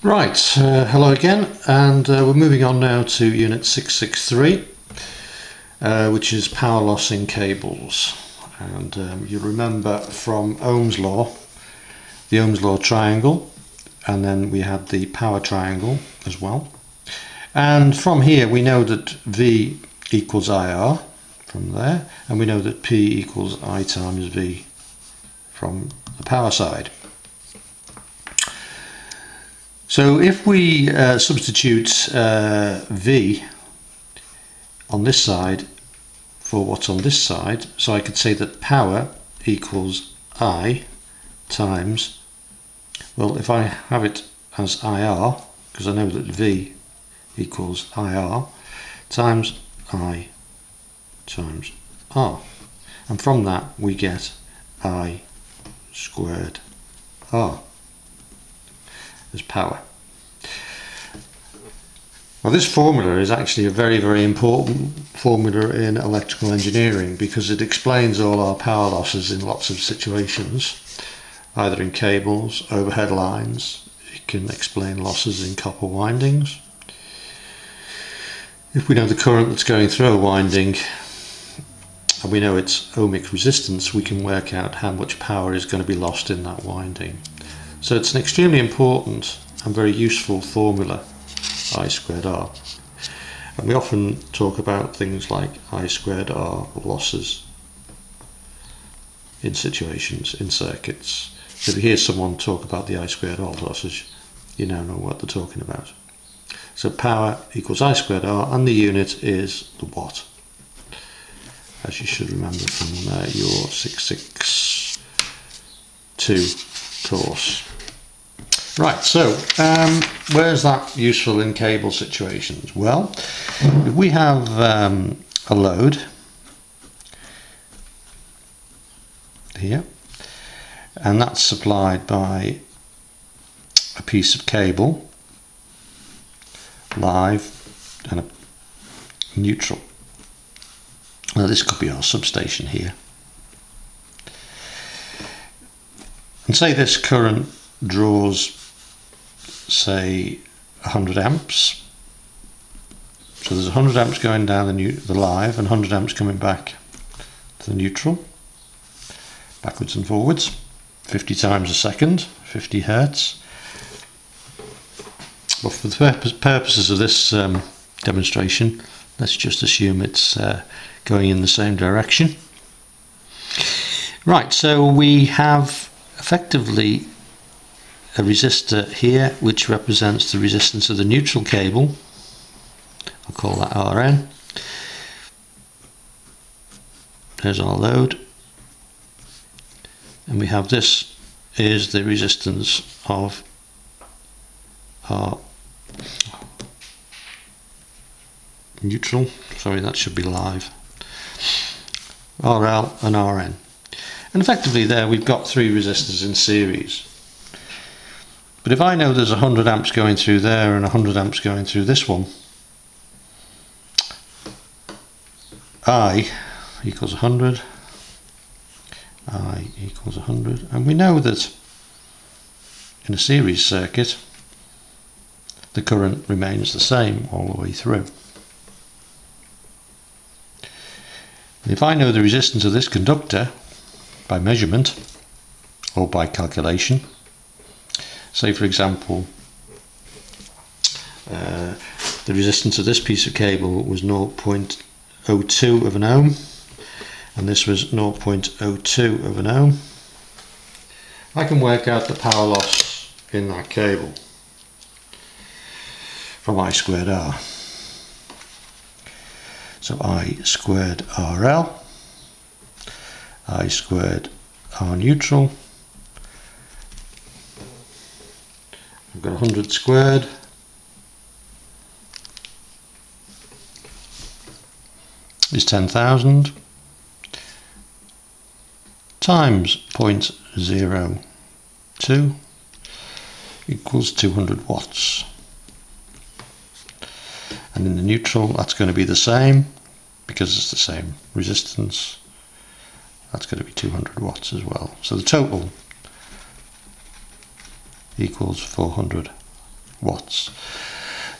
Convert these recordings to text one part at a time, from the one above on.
Right, uh, hello again, and uh, we're moving on now to Unit 663, uh, which is power loss in cables. And um, you remember from Ohm's law, the Ohm's law triangle, and then we had the power triangle as well. And from here we know that V equals IR from there, and we know that P equals I times V from the power side. So if we uh, substitute uh, V on this side for what's on this side, so I could say that power equals I times, well if I have it as IR, because I know that V equals IR, times I times R. And from that we get I squared R as power. Well, this formula is actually a very, very important formula in electrical engineering because it explains all our power losses in lots of situations, either in cables, overhead lines, it can explain losses in copper windings. If we know the current that's going through a winding and we know its ohmic resistance, we can work out how much power is going to be lost in that winding. So it's an extremely important and very useful formula, I squared R. And we often talk about things like I squared R losses in situations, in circuits. If you hear someone talk about the I squared R losses, you now know what they're talking about. So power equals I squared R and the unit is the watt. As you should remember from uh, your 662 course. Right, so um, where's that useful in cable situations? Well, if we have um, a load here, and that's supplied by a piece of cable, live, and a neutral. Now this could be our substation here. And say this current draws say 100 amps. So there's 100 amps going down the, new, the live and 100 amps coming back to the neutral, backwards and forwards, 50 times a second, 50 hertz. But for the purposes of this um, demonstration, let's just assume it's uh, going in the same direction. Right, so we have effectively a resistor here which represents the resistance of the neutral cable. I'll call that Rn. There's our load. And we have this is the resistance of our neutral. Sorry, that should be live. RL and RN. And effectively there we've got three resistors in series. But if I know there's 100 amps going through there and 100 amps going through this one, I equals 100, I equals 100, and we know that in a series circuit the current remains the same all the way through. If I know the resistance of this conductor by measurement or by calculation, Say for example, uh, the resistance of this piece of cable was 0.02 of an ohm and this was 0.02 of an ohm. I can work out the power loss in that cable from I squared R. So I squared RL, I squared R neutral I've got 100 squared. is 10,000 times 0.02 equals 200 watts. And in the neutral, that's going to be the same because it's the same resistance. That's going to be 200 watts as well. So the total equals 400 watts.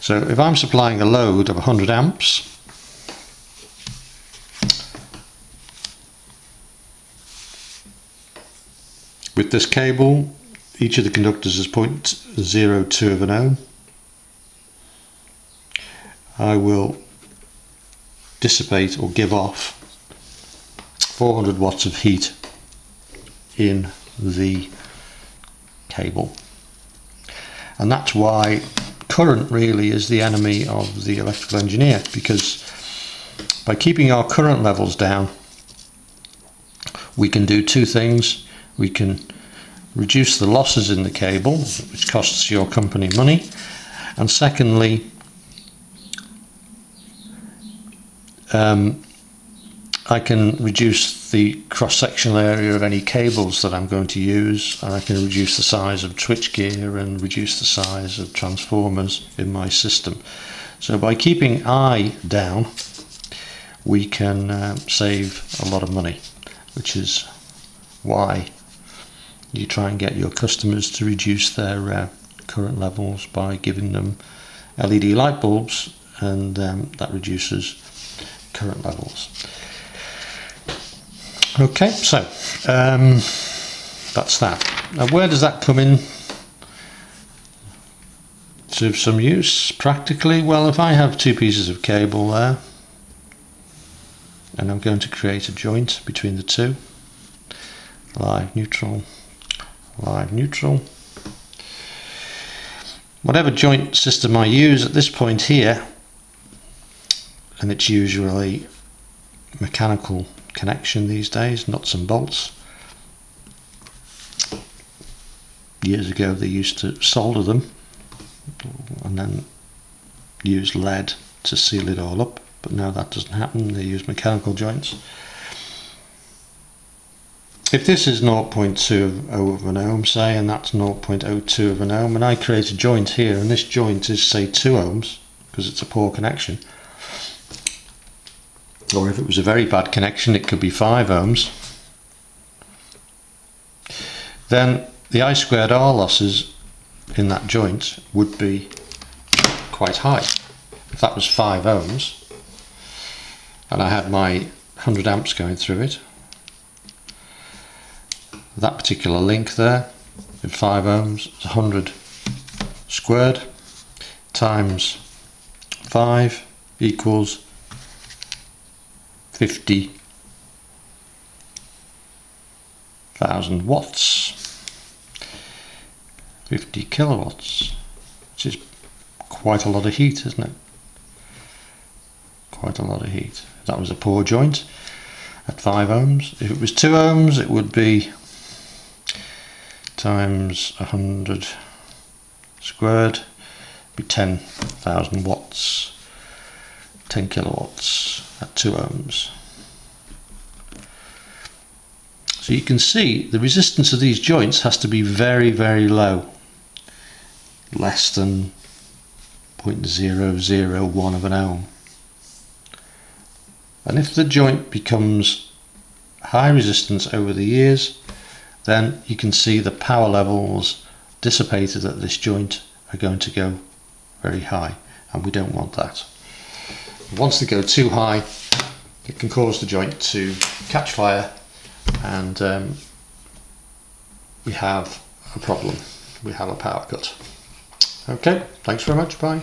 So if I'm supplying a load of 100 amps, with this cable, each of the conductors is 0.02 of an ohm. I will dissipate or give off 400 watts of heat in the cable. And that's why current really is the enemy of the electrical engineer because by keeping our current levels down we can do two things. We can reduce the losses in the cable which costs your company money. And secondly um, I can reduce the cross-sectional area of any cables that I'm going to use and I can reduce the size of switchgear and reduce the size of transformers in my system. So by keeping I down we can uh, save a lot of money which is why you try and get your customers to reduce their uh, current levels by giving them LED light bulbs and um, that reduces current levels. Okay, so um, that's that. Now, where does that come in to some use practically? Well, if I have two pieces of cable there, and I'm going to create a joint between the two, live neutral, live neutral. Whatever joint system I use at this point here, and it's usually mechanical connection these days, nuts and bolts. Years ago they used to solder them and then use lead to seal it all up, but now that doesn't happen, they use mechanical joints. If this is 0.2 of an ohm say and that's 0.02 of an ohm and I create a joint here and this joint is say 2 ohms because it's a poor connection or if it was a very bad connection it could be 5 ohms. Then the I squared R losses in that joint would be quite high. If that was 5 ohms and I had my 100 amps going through it that particular link there in 5 ohms is 100 squared times 5 equals 50,000 watts. 50 kilowatts. Which is quite a lot of heat isn't it? Quite a lot of heat. That was a poor joint at 5 ohms. If it was 2 ohms it would be times 100 squared be 10,000 watts 10 kilowatts at 2 ohms. So you can see the resistance of these joints has to be very very low less than 0.001 of an ohm and if the joint becomes high resistance over the years then you can see the power levels dissipated at this joint are going to go very high and we don't want that. Once they go too high, it can cause the joint to catch fire and um, we have a problem. We have a power cut. Okay, thanks very much, bye.